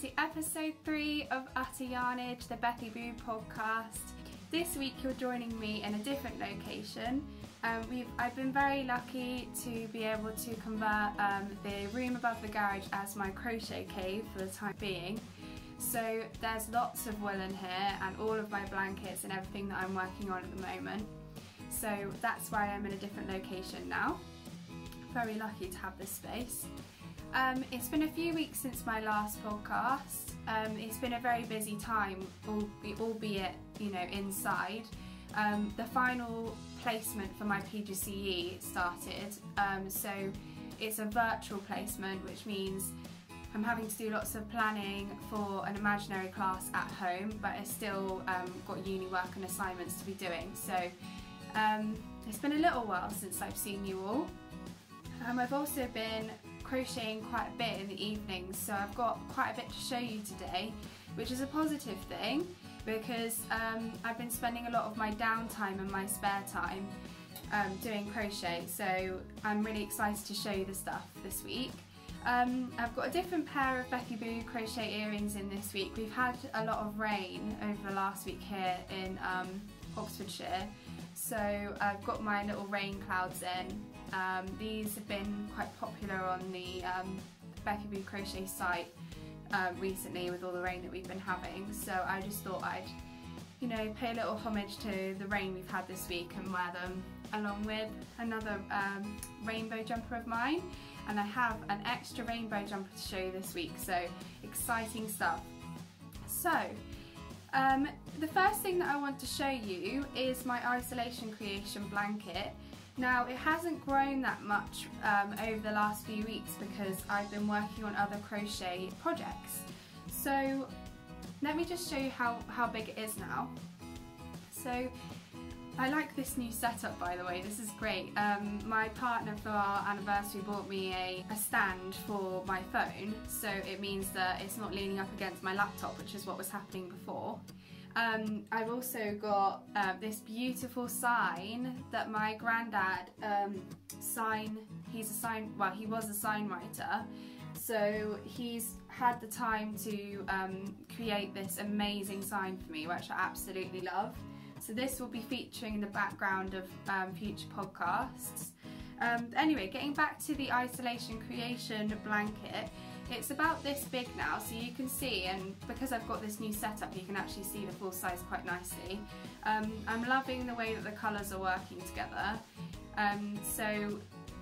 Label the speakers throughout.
Speaker 1: to episode three of Utter Yarnage, the Bethy Boo podcast. This week you're joining me in a different location. Um, I've been very lucky to be able to convert um, the room above the garage as my crochet cave for the time being. So there's lots of wool in here and all of my blankets and everything that I'm working on at the moment. So that's why I'm in a different location now. Very lucky to have this space. Um, it's been a few weeks since my last podcast. Um, it's been a very busy time, albeit you know inside. Um, the final placement for my PGCE started, um, so it's a virtual placement, which means I'm having to do lots of planning for an imaginary class at home, but I still um, got uni work and assignments to be doing. So um, it's been a little while since I've seen you all. I've also been crocheting quite a bit in the evenings so I've got quite a bit to show you today which is a positive thing because um, I've been spending a lot of my downtime and my spare time um, doing crochet so I'm really excited to show you the stuff this week. Um, I've got a different pair of Bethy Boo crochet earrings in this week. We've had a lot of rain over the last week here in um, Oxfordshire so I've got my little rain clouds in um, these have been quite popular on the um, Bethy Boo Crochet site uh, recently with all the rain that we've been having. So I just thought I'd you know pay a little homage to the rain we've had this week and wear them along with another um, rainbow jumper of mine. And I have an extra rainbow jumper to show you this week so exciting stuff. So um, the first thing that I want to show you is my isolation creation blanket now it hasn't grown that much um, over the last few weeks because I've been working on other crochet projects. So let me just show you how, how big it is now. So I like this new setup by the way, this is great. Um, my partner for our anniversary bought me a, a stand for my phone so it means that it's not leaning up against my laptop which is what was happening before. Um, I've also got uh, this beautiful sign that my granddad um, sign, he's a sign, well he was a sign writer, so he's had the time to um, create this amazing sign for me which I absolutely love. So this will be featuring in the background of um, future podcasts. Um, anyway, getting back to the isolation creation blanket, it's about this big now, so you can see, and because I've got this new setup, you can actually see the full size quite nicely. Um, I'm loving the way that the colours are working together. Um, so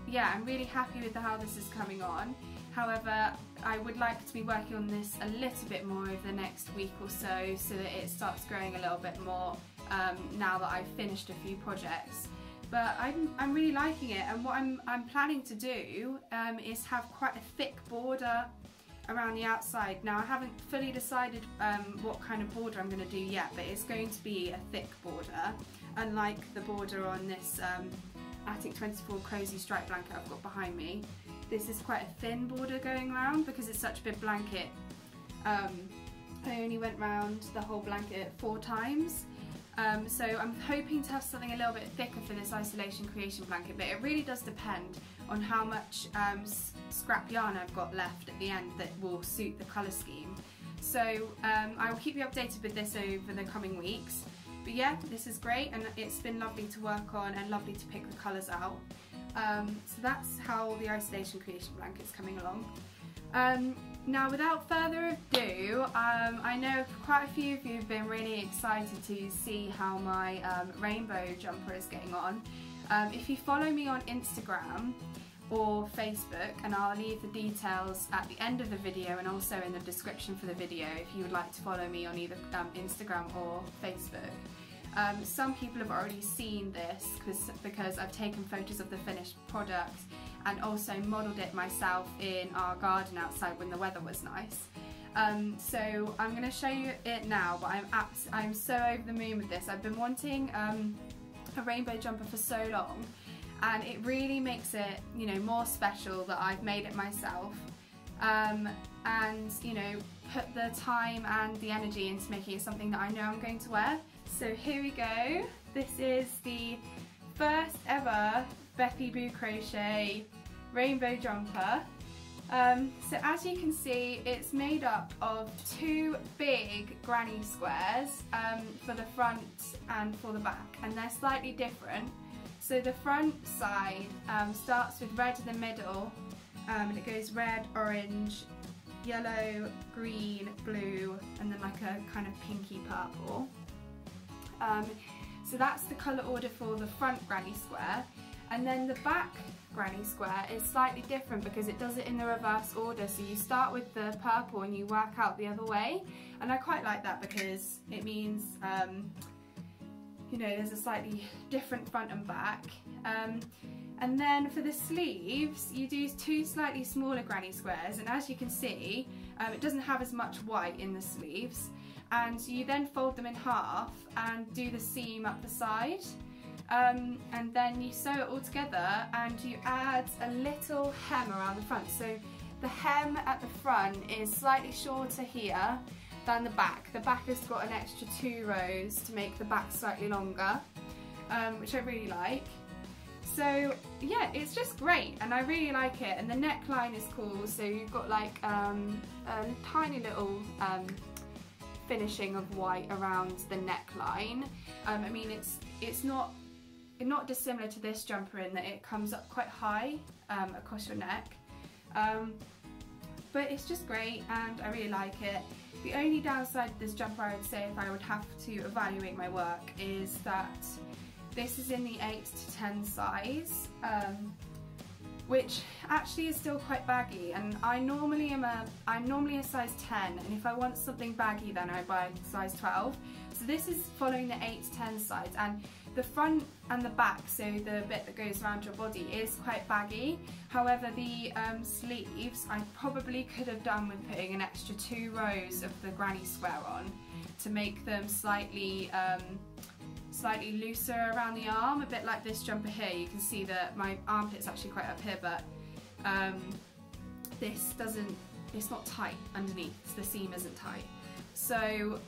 Speaker 1: yeah, I'm really happy with how this is coming on. However, I would like to be working on this a little bit more over the next week or so so that it starts growing a little bit more um, now that I've finished a few projects but I'm, I'm really liking it and what I'm, I'm planning to do um, is have quite a thick border around the outside. Now I haven't fully decided um, what kind of border I'm going to do yet but it's going to be a thick border unlike the border on this um, Attic 24 cozy stripe blanket I've got behind me. This is quite a thin border going around because it's such a big blanket. Um, I only went round the whole blanket four times um, so I'm hoping to have something a little bit thicker for this isolation creation blanket, but it really does depend on how much um, scrap yarn I've got left at the end that will suit the colour scheme. So um, I will keep you updated with this over the coming weeks. But yeah, this is great and it's been lovely to work on and lovely to pick the colours out. Um, so that's how the isolation creation blanket is coming along. Now without further ado, um, I know quite a few of you have been really excited to see how my um, rainbow jumper is getting on. Um, if you follow me on Instagram or Facebook, and I'll leave the details at the end of the video and also in the description for the video if you would like to follow me on either um, Instagram or Facebook. Um, some people have already seen this because I've taken photos of the finished product and also modelled it myself in our garden outside when the weather was nice. Um, so I'm going to show you it now, but I'm I'm so over the moon with this. I've been wanting um, a rainbow jumper for so long, and it really makes it, you know, more special that I've made it myself, um, and you know, put the time and the energy into making it something that I know I'm going to wear. So here we go. This is the first ever Bethy Boo Crochet rainbow jumper. Um, so as you can see, it's made up of two big granny squares um, for the front and for the back, and they're slightly different. So the front side um, starts with red in the middle, um, and it goes red, orange, yellow, green, blue, and then like a kind of pinky purple. Um, so that's the colour order for the front granny square. And then the back granny square is slightly different because it does it in the reverse order. So you start with the purple and you work out the other way. And I quite like that because it means, um, you know, there's a slightly different front and back. Um, and then for the sleeves, you do two slightly smaller granny squares. And as you can see, um, it doesn't have as much white in the sleeves. And you then fold them in half and do the seam up the side um, and then you sew it all together and you add a little hem around the front. So the hem at the front is slightly shorter here than the back. The back has got an extra two rows to make the back slightly longer, um, which I really like. So yeah, it's just great and I really like it. And the neckline is cool. So you've got like um, a tiny little um, finishing of white around the neckline. Um, I mean, it's it's not not dissimilar to this jumper in that it comes up quite high um, across your neck. Um, but it's just great and I really like it. The only downside to this jumper I would say if I would have to evaluate my work is that this is in the 8 to 10 size, um, which actually is still quite baggy and I normally am a, I'm normally a size 10 and if I want something baggy then I buy size 12. So this is following the 8 to 10 size and the front and the back, so the bit that goes around your body, is quite baggy. However, the um, sleeves, I probably could have done with putting an extra two rows of the granny square on to make them slightly um, slightly looser around the arm, a bit like this jumper here. You can see that my armpit's actually quite up here, but um, this doesn't, it's not tight underneath, the seam isn't tight. So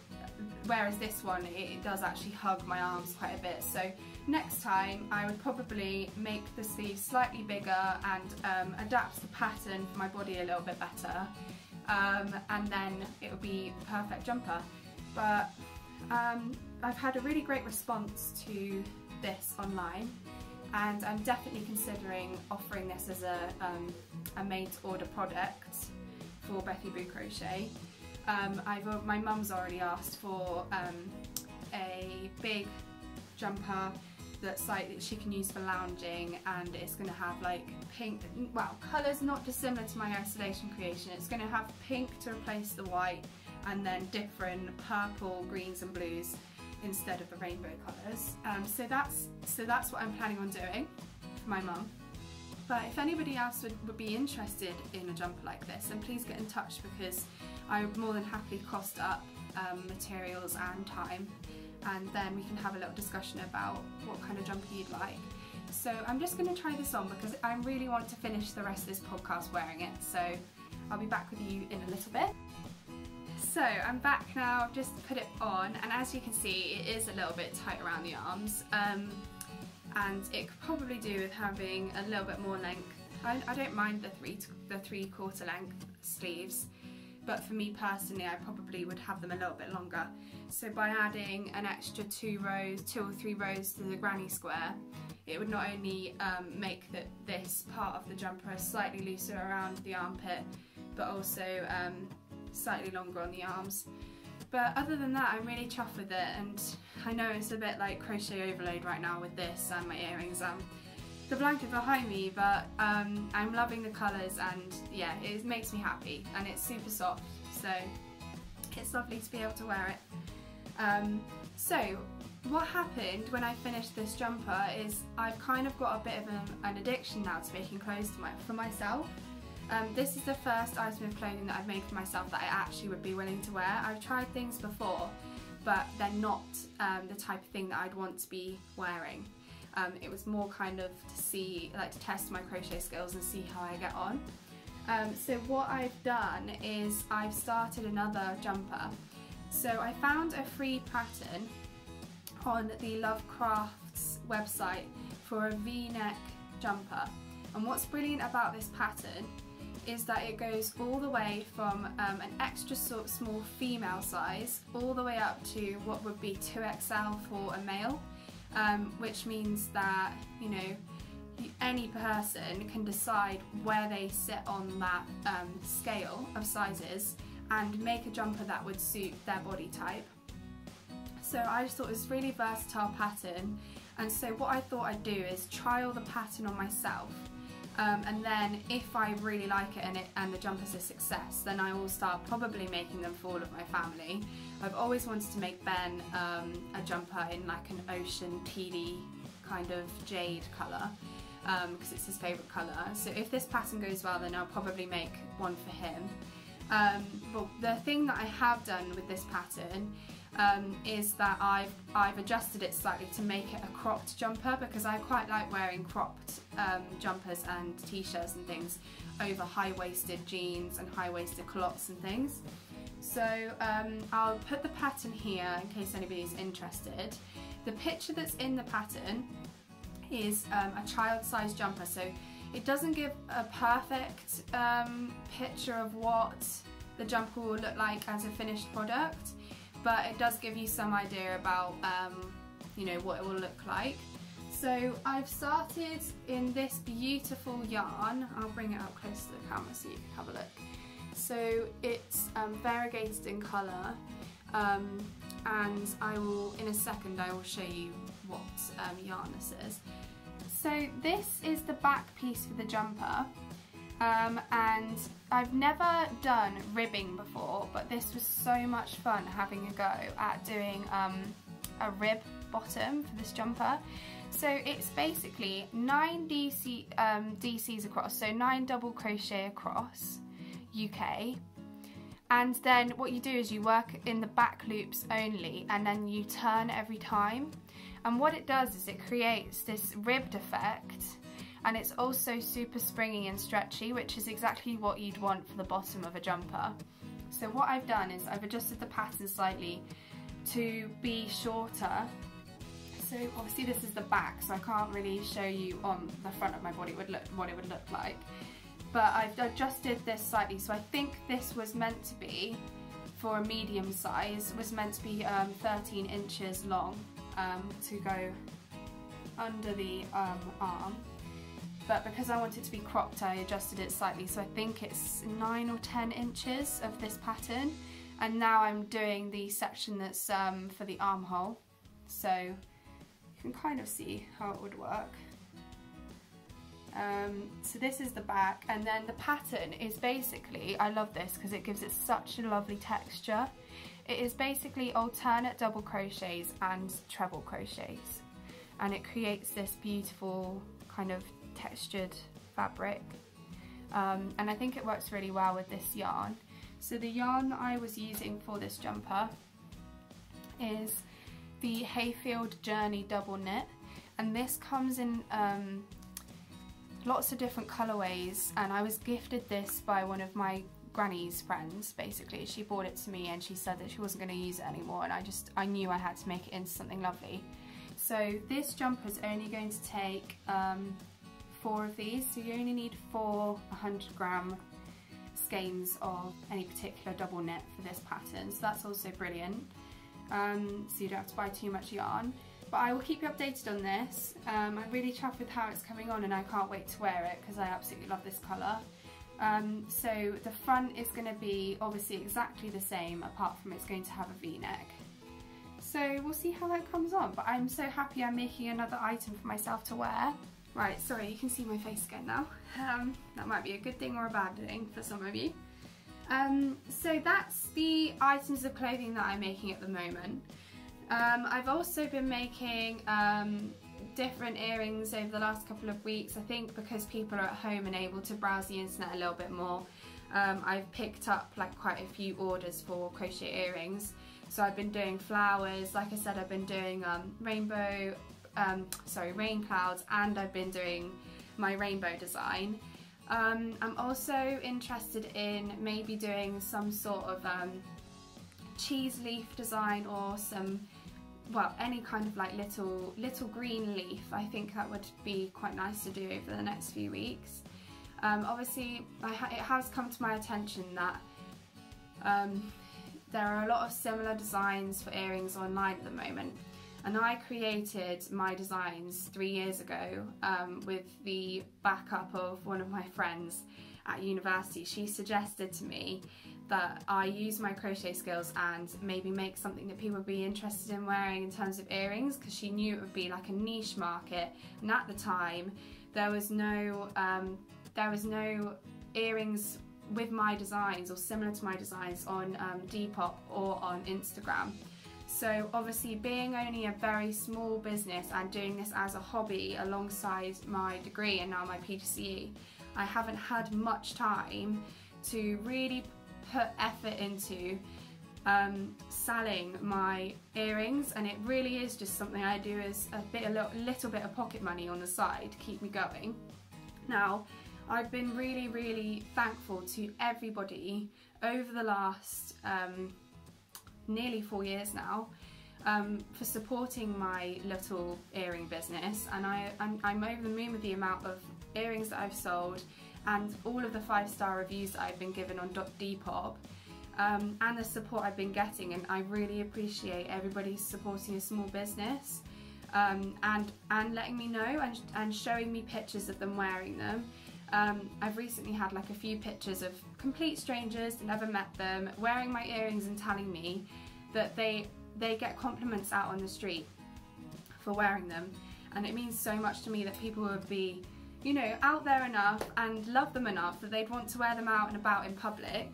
Speaker 1: whereas this one it, does actually hug my arms quite a bit. So next time I would probably make the sleeves slightly bigger and um, adapt the pattern for my body a little bit better. Um, and then it would be a perfect jumper. But um, I've had a really great response to this online and I'm definitely considering offering this as a, um, a made to order product for Bethy Boo Crochet um, I've, my mum's already asked for um, a big jumper that's like that she can use for lounging and it's going to have like pink well colours not dissimilar to my isolation creation. It's going to have pink to replace the white and then different purple greens and blues instead of the rainbow colours. Um, so that's so that's what I'm planning on doing for my mum. But if anybody else would, would be interested in a jumper like this then please get in touch because I more than happily cost up um, materials and time and then we can have a little discussion about what kind of jumper you'd like. So I'm just going to try this on because I really want to finish the rest of this podcast wearing it so I'll be back with you in a little bit. So I'm back now, I've just put it on and as you can see it is a little bit tight around the arms um, and it could probably do with having a little bit more length. I, I don't mind the three, the three quarter length sleeves but for me personally I probably would have them a little bit longer. So by adding an extra two rows, two or three rows to the granny square, it would not only um, make this part of the jumper slightly looser around the armpit, but also um, slightly longer on the arms. But other than that, I'm really chuffed with it, and I know it's a bit like crochet overload right now with this and my earrings. Um, the blanket behind me but um, I'm loving the colours and yeah it makes me happy and it's super soft so it's lovely to be able to wear it. Um, so what happened when I finished this jumper is I've kind of got a bit of an, an addiction now to making clothes my, for myself. Um, this is the first item of clothing that I've made for myself that I actually would be willing to wear. I've tried things before but they're not um, the type of thing that I'd want to be wearing. Um, it was more kind of to see, like to test my crochet skills and see how I get on. Um, so what I've done is I've started another jumper. So I found a free pattern on the Lovecrafts website for a v-neck jumper. And what's brilliant about this pattern is that it goes all the way from um, an extra small female size all the way up to what would be 2XL for a male, um, which means that, you know, any person can decide where they sit on that um, scale of sizes and make a jumper that would suit their body type. So I just thought it was really versatile pattern and so what I thought I'd do is trial the pattern on myself um, and then if I really like it and, it and the jumper's a success then I will start probably making them for all of my family. I've always wanted to make Ben um, a jumper in like an ocean tealy kind of jade colour because um, it's his favourite colour. So if this pattern goes well then I'll probably make one for him. Um, but the thing that I have done with this pattern um, is that I've, I've adjusted it slightly to make it a cropped jumper because I quite like wearing cropped um, jumpers and t-shirts and things over high-waisted jeans and high-waisted culottes and things. So um, I'll put the pattern here in case anybody's interested. The picture that's in the pattern is um, a child-sized jumper so it doesn't give a perfect um, picture of what the jumper will look like as a finished product but it does give you some idea about um, you know what it will look like. So I've started in this beautiful yarn, I'll bring it up close to the camera so you can have a look. So it's um, variegated in colour um, and I will, in a second I will show you what um, yarn this is. So this is the back piece for the jumper um, and I've never done ribbing before, but this was so much fun having a go at doing um, a rib bottom for this jumper. So it's basically nine DC, um, DCs across, so nine double crochet across UK. And then what you do is you work in the back loops only and then you turn every time. And what it does is it creates this ribbed effect and it's also super springy and stretchy which is exactly what you'd want for the bottom of a jumper. So what I've done is I've adjusted the pattern slightly to be shorter. So obviously this is the back so I can't really show you on the front of my body would look, what it would look like. But I've adjusted this slightly. So I think this was meant to be for a medium size was meant to be um, 13 inches long um, to go under the um, arm but because I want it to be cropped I adjusted it slightly. So I think it's 9 or 10 inches of this pattern. And now I'm doing the section that's um, for the armhole. So you can kind of see how it would work. Um, so this is the back. And then the pattern is basically, I love this because it gives it such a lovely texture. It is basically alternate double crochets and treble crochets. And it creates this beautiful kind of textured fabric. Um, and I think it works really well with this yarn. So the yarn that I was using for this jumper is the Hayfield Journey double knit. And this comes in um, lots of different colorways. And I was gifted this by one of my granny's friends basically. She bought it to me and she said that she wasn't going to use it anymore. And I just I knew I had to make it into something lovely. So this jumper is only going to take um, four of these, so you only need four 100 gram skeins of any particular double knit for this pattern, so that's also brilliant. Um, so you don't have to buy too much yarn. But I will keep you updated on this. Um, I'm really chuffed with how it's coming on and I can't wait to wear it because I absolutely love this colour. Um, so the front is going to be obviously exactly the same apart from it's going to have a v-neck. So we'll see how that comes on but I'm so happy I'm making another item for myself to wear. Right, sorry, you can see my face again now. Um, that might be a good thing or a bad thing for some of you. Um, so that's the items of clothing that I'm making at the moment. Um, I've also been making um, different earrings over the last couple of weeks. I think because people are at home and able to browse the internet a little bit more. Um, I've picked up like quite a few orders for crochet earrings. So I've been doing flowers, like I said I've been doing um, rainbow um, sorry, rain clouds and I've been doing my rainbow design. Um, I'm also interested in maybe doing some sort of um, cheese leaf design or some, well, any kind of like little, little green leaf. I think that would be quite nice to do over the next few weeks. Um, obviously, ha it has come to my attention that um, there are a lot of similar designs for earrings online at the moment. And I created my designs three years ago um, with the backup of one of my friends at university. She suggested to me that I use my crochet skills and maybe make something that people would be interested in wearing in terms of earrings because she knew it would be like a niche market and at the time there was no um, there was no earrings with my designs or similar to my designs on um, Depop or on Instagram. So obviously being only a very small business and doing this as a hobby alongside my degree and now my PGCE, I haven't had much time to really put effort into um, selling my earrings and it really is just something I do as a bit a little, little bit of pocket money on the side to keep me going. Now I've been really really thankful to everybody over the last um, nearly four years now um, for supporting my little earring business and I, I'm, I'm over the moon with the amount of earrings that I've sold and all of the five star reviews that I've been given on Depop um, and the support I've been getting and I really appreciate everybody supporting a small business um, and and letting me know and, and showing me pictures of them wearing them. Um, I've recently had like a few pictures of complete strangers, never met them, wearing my earrings and telling me that they they get compliments out on the street for wearing them and it means so much to me that people would be you know, out there enough and love them enough that they'd want to wear them out and about in public.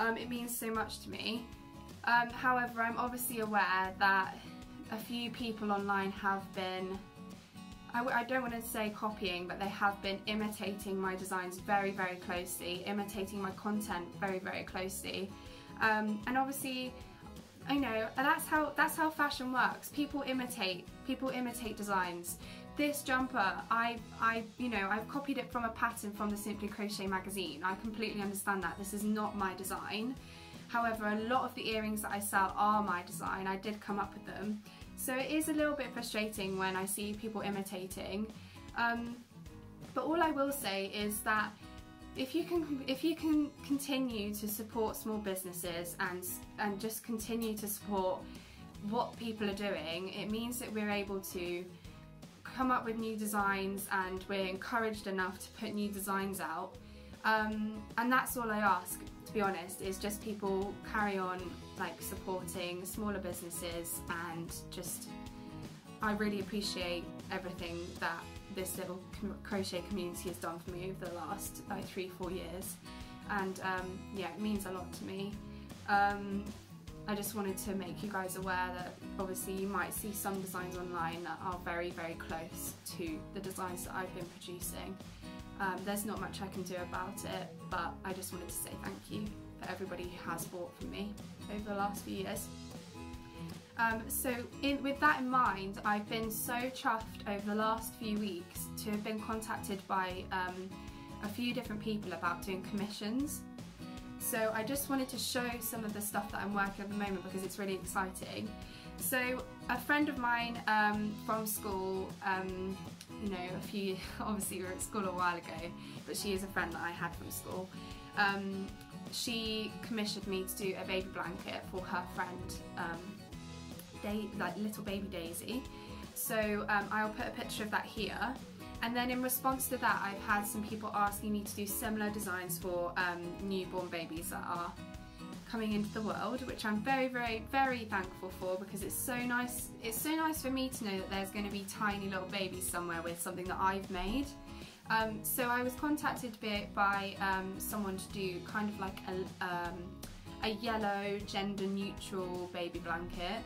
Speaker 1: Um, it means so much to me. Um, however, I'm obviously aware that a few people online have been, I, I don't want to say copying, but they have been imitating my designs very, very closely, imitating my content very, very closely. Um, and obviously, I know, that's how that's how fashion works. People imitate, people imitate designs. This jumper, I, I, you know, I've copied it from a pattern from the Simply Crochet magazine. I completely understand that. This is not my design. However, a lot of the earrings that I sell are my design. I did come up with them. So it is a little bit frustrating when I see people imitating. Um, but all I will say is that if you can if you can continue to support small businesses and and just continue to support what people are doing, it means that we're able to come up with new designs and we're encouraged enough to put new designs out. Um, and that's all I ask, be honest, is just people carry on like supporting smaller businesses and just I really appreciate everything that this little crochet community has done for me over the last like three, four years. And um, yeah, it means a lot to me. Um, I just wanted to make you guys aware that obviously you might see some designs online that are very, very close to the designs that I've been producing. Um, there's not much I can do about it, but I just wanted to say thank you for everybody who has bought from me over the last few years. Um, so in, with that in mind, I've been so chuffed over the last few weeks to have been contacted by um, a few different people about doing commissions. So I just wanted to show some of the stuff that I'm working at the moment because it's really exciting. So a friend of mine um, from school, um, you know, a few, obviously we were at school a while ago, but she is a friend that I had from school. Um, she commissioned me to do a baby blanket for her friend, um, like little baby Daisy. So um, I'll put a picture of that here. And then in response to that, I've had some people asking me to do similar designs for um, newborn babies that are coming into the world, which I'm very, very, very thankful for because it's so nice. It's so nice for me to know that there's going to be tiny little babies somewhere with something that I've made. Um, so I was contacted by, um, someone to do kind of like a, um, a yellow gender neutral baby blanket.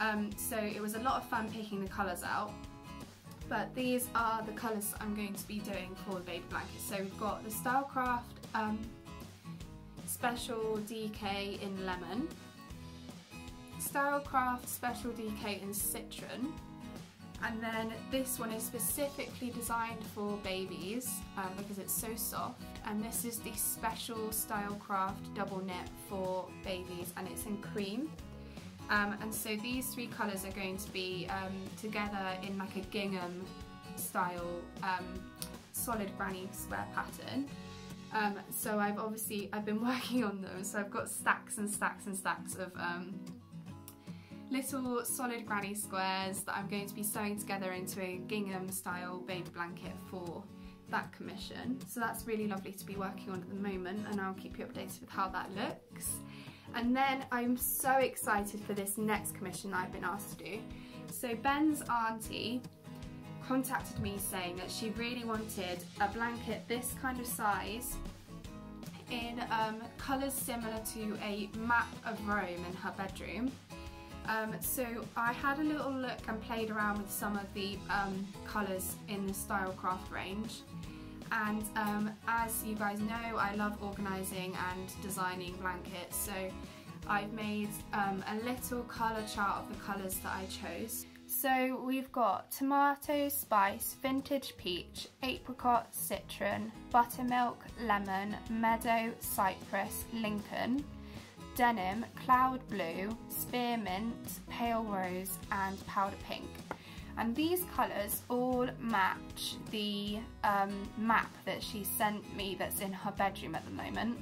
Speaker 1: Um, so it was a lot of fun picking the colours out but these are the colours I'm going to be doing for the baby blanket. So we've got the Stylecraft um, Special DK in Lemon, Stylecraft Special DK in Citron, and then this one is specifically designed for babies um, because it's so soft. And this is the special Stylecraft double knit for babies and it's in cream. Um, and so these three colours are going to be um, together in like a gingham style um, solid granny square pattern. Um, so I've obviously, I've been working on them, so I've got stacks and stacks and stacks of um, little solid granny squares that I'm going to be sewing together into a gingham style baby blanket for that commission. So that's really lovely to be working on at the moment and I'll keep you updated with how that looks. And then I'm so excited for this next commission I've been asked to do. So Ben's auntie contacted me saying that she really wanted a blanket this kind of size in um, colours similar to a map of Rome in her bedroom. Um, so I had a little look and played around with some of the um, colours in the Stylecraft range and um, as you guys know I love organising and designing blankets so I've made um, a little colour chart of the colours that I chose. So we've got tomato, spice, vintage peach, apricot, citron, buttermilk, lemon, meadow, cypress, Lincoln, denim, cloud blue, spearmint, pale rose and powder pink and these colours all match the um, map that she sent me that's in her bedroom at the moment.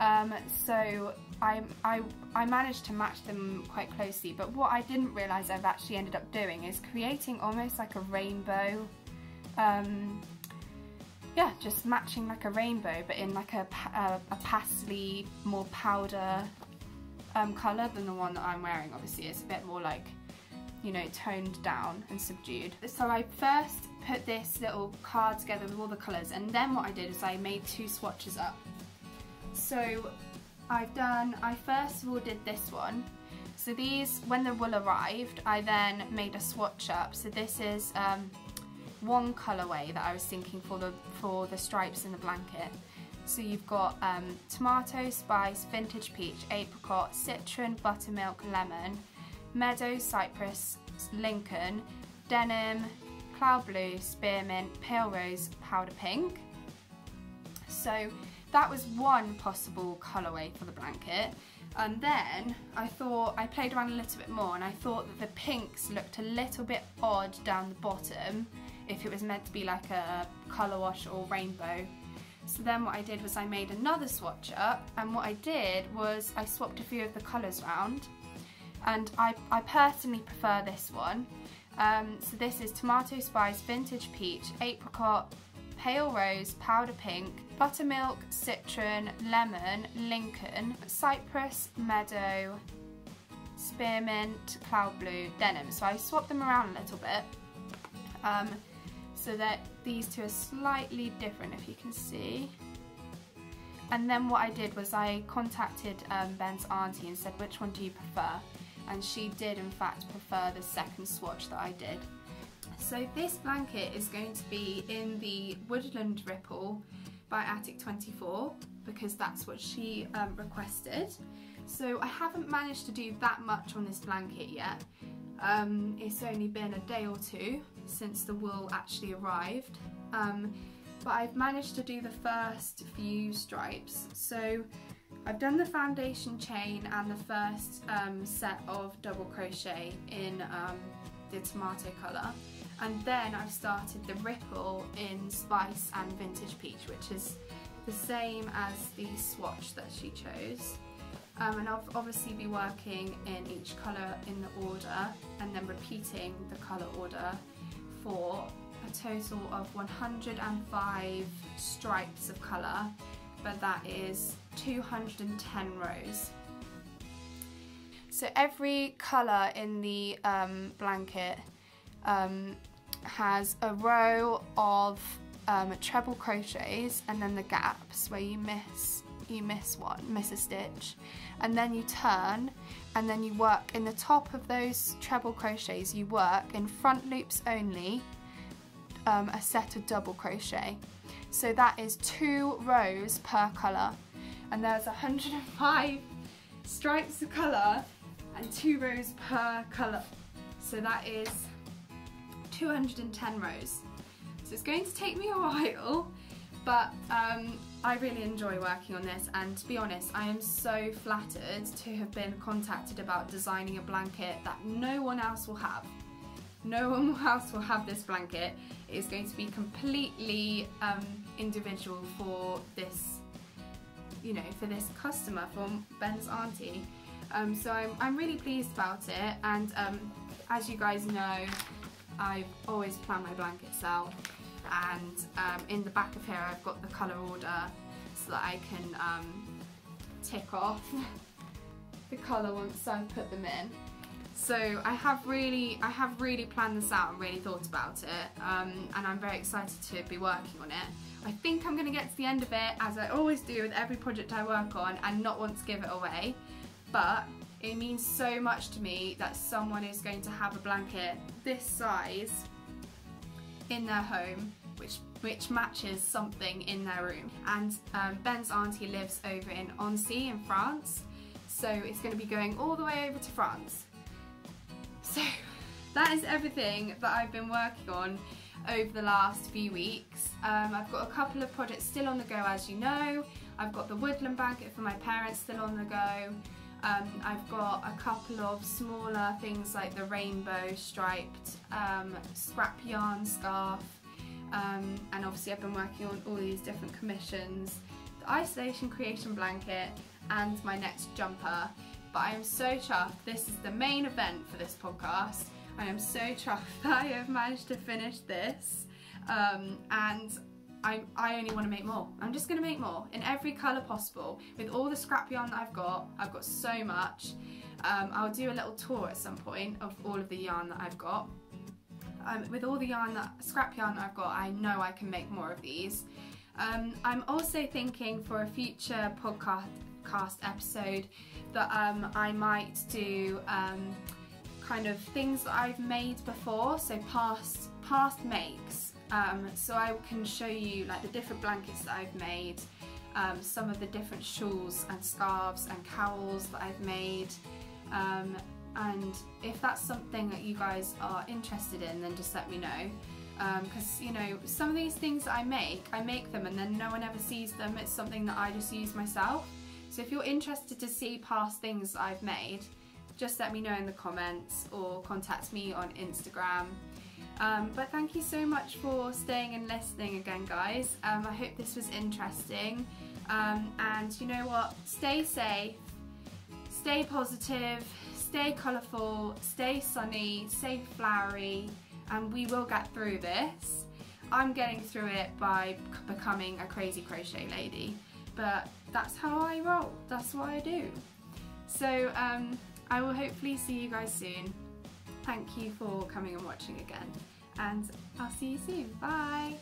Speaker 1: Um, so I, I, I managed to match them quite closely but what I didn't realise I've actually ended up doing is creating almost like a rainbow um, yeah just matching like a rainbow but in like a, a, a pastely more powder um, colour than the one that I'm wearing obviously it's a bit more like you know, toned down and subdued. So I first put this little card together with all the colours and then what I did is I made two swatches up. So I've done, I first of all did this one. So these, when the wool arrived, I then made a swatch up. So this is um, one colourway that I was thinking for the, for the stripes in the blanket. So you've got um, tomato, spice, vintage peach, apricot, citron, buttermilk, lemon, meadow, cypress, Lincoln, denim, cloud blue, spearmint, pale rose, powder pink. So that was one possible colourway for the blanket. And then I thought, I played around a little bit more and I thought that the pinks looked a little bit odd down the bottom if it was meant to be like a colour wash or rainbow. So then what I did was I made another swatch up and what I did was I swapped a few of the colours around and I, I personally prefer this one. Um, so this is tomato spice, vintage peach, apricot, pale rose, powder pink, buttermilk, citron, lemon, Lincoln, cypress, meadow, spearmint, cloud blue, denim. So I swapped them around a little bit um, so that these two are slightly different if you can see. And then what I did was I contacted um, Ben's auntie and said, which one do you prefer? and she did in fact prefer the second swatch that I did. So this blanket is going to be in the Woodland Ripple by Attic 24 because that's what she um, requested. So I haven't managed to do that much on this blanket yet. Um, it's only been a day or two since the wool actually arrived. Um, but I've managed to do the first few stripes. So I've done the foundation chain and the first um, set of double crochet in um, the tomato colour and then I've started the ripple in spice and vintage peach which is the same as the swatch that she chose um, and I'll obviously be working in each colour in the order and then repeating the colour order for a total of 105 stripes of colour but that is 210 rows. So every colour in the um, blanket um, has a row of um, treble crochets and then the gaps where you miss you miss one, miss a stitch. And then you turn and then you work in the top of those treble crochets you work in front loops only um, a set of double crochet. So that is two rows per colour. And there's 105 stripes of colour and two rows per colour. So that is 210 rows. So it's going to take me a while, but um, I really enjoy working on this and to be honest, I am so flattered to have been contacted about designing a blanket that no one else will have. No one else will have this blanket It is going to be completely um, individual for this, you know, for this customer, for Ben's auntie. Um, so I'm, I'm really pleased about it and um, as you guys know, I've always planned my blankets out and um, in the back of here I've got the colour order so that I can um, tick off the colour once I've put them in. So I have really, I have really planned this out and really thought about it, um, and I'm very excited to be working on it. I think I'm going to get to the end of it, as I always do with every project I work on, and not want to give it away. But it means so much to me that someone is going to have a blanket this size in their home which which matches something in their room. And um, Ben's auntie lives over in Annecy in France, so it's going to be going all the way over to France. So that is everything that I've been working on over the last few weeks. Um, I've got a couple of projects still on the go as you know. I've got the woodland blanket for my parents still on the go. Um, I've got a couple of smaller things like the rainbow striped um, scrap yarn scarf um, and obviously I've been working on all these different commissions, the isolation creation blanket and my next jumper. But I am so chuffed, this is the main event for this podcast. I am so chuffed that I have managed to finish this um, and I, I only want to make more. I'm just going to make more in every colour possible with all the scrap yarn that I've got. I've got so much. Um, I'll do a little tour at some point of all of the yarn that I've got um, with all the yarn that scrap yarn I've got, I know I can make more of these. Um, I'm also thinking for a future podcast cast episode that um, I might do um, kind of things that I've made before, so past past makes. Um, so I can show you like the different blankets that I've made, um, some of the different shawls and scarves and cowls that I've made, um, and if that's something that you guys are interested in then just let me know. Because um, you know some of these things that I make I make them and then no one ever sees them. It's something that I just use myself. So if you're interested to see past things I've made just let me know in the comments or contact me on Instagram um, but thank you so much for staying and listening again guys um, I hope this was interesting um, and you know what stay safe stay positive stay colourful, stay sunny, stay flowery, and we will get through this. I'm getting through it by becoming a crazy crochet lady, but that's how I roll, that's what I do. So um, I will hopefully see you guys soon. Thank you for coming and watching again, and I'll see you soon. Bye!